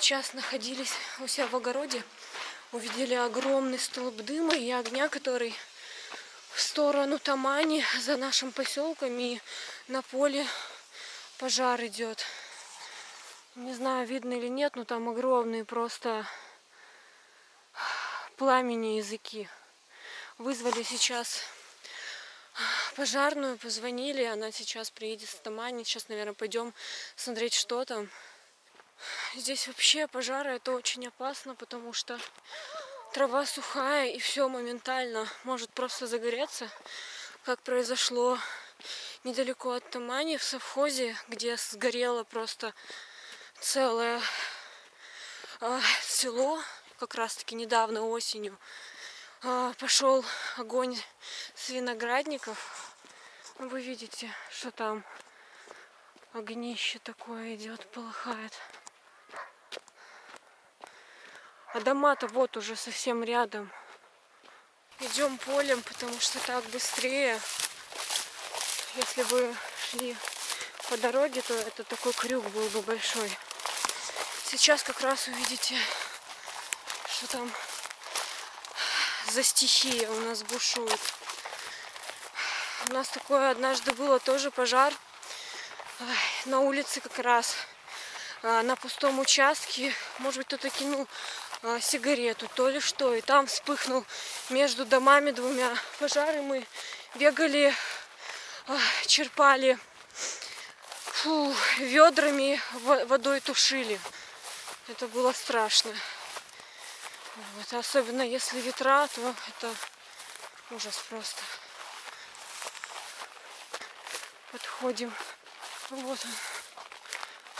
сейчас находились у себя в огороде, увидели огромный столб дыма и огня, который в сторону Тамани за нашим поселком и на поле пожар идет. Не знаю, видно или нет, но там огромные просто пламени языки. Вызвали сейчас пожарную, позвонили, она сейчас приедет с Тамани. Сейчас, наверное, пойдем смотреть, что там. Здесь вообще пожары это очень опасно, потому что трава сухая и все моментально может просто загореться, как произошло недалеко от Тамани в совхозе, где сгорело просто целое э, село, как раз таки недавно осенью. Э, пошел огонь с виноградников. Вы видите, что там огнище такое идет, полыхает. А дома-то вот уже совсем рядом. Идем полем, потому что так быстрее. Если бы шли по дороге, то это такой крюк был бы большой. Сейчас как раз увидите, что там за стихия у нас бушует. У нас такое однажды было тоже пожар на улице как раз а, на пустом участке. Может быть, кто-то кинул а, сигарету, то ли что. И там вспыхнул между домами двумя пожары. Мы бегали, а, черпали фу, ведрами водой тушили. Это было страшно. Вот. Особенно если ветра, то это ужас просто. Подходим. Вот он,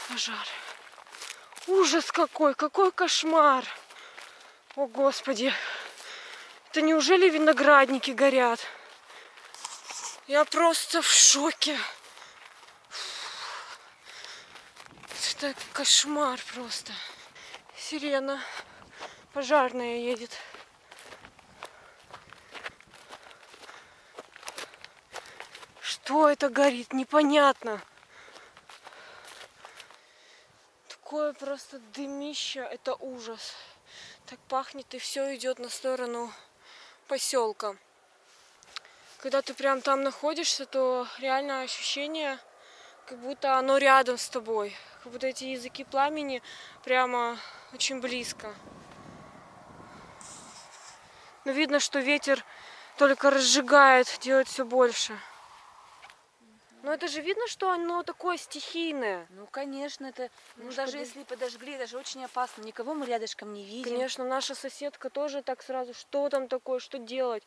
пожар. Ужас какой, какой кошмар. О, Господи. Это неужели виноградники горят? Я просто в шоке. Это кошмар просто. Сирена пожарная едет. Что это горит? Непонятно. Такое просто дымище, это ужас. Так пахнет и все идет на сторону поселка. Когда ты прям там находишься, то реально ощущение, как будто оно рядом с тобой. Как будто эти языки пламени прямо очень близко. Но видно, что ветер только разжигает, делает все больше. Но это же видно, что оно такое стихийное. Ну, конечно, это, ну, даже под... если подожгли, это же очень опасно. Никого мы рядышком не видим. Конечно, наша соседка тоже так сразу, что там такое, что делать?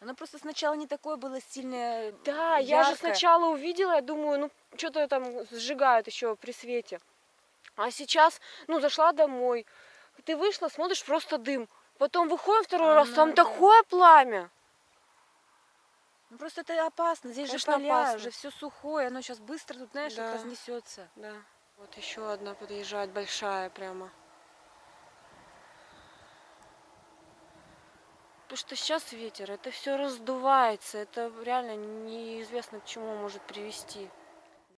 Она просто сначала не такое было сильное. Да, яркое. я же сначала увидела, я думаю, ну, что-то там сжигают еще при свете. А сейчас, ну, зашла домой, ты вышла, смотришь, просто дым. Потом выходим второй а, раз, там да. такое пламя. Ну просто это опасно. Здесь Конечно, же поля, опасно. уже все сухое, оно сейчас быстро тут, знаешь, да. разнесется. Да. Вот еще одна подъезжает, большая прямо. Потому что сейчас ветер, это все раздувается, это реально неизвестно к чему может привести.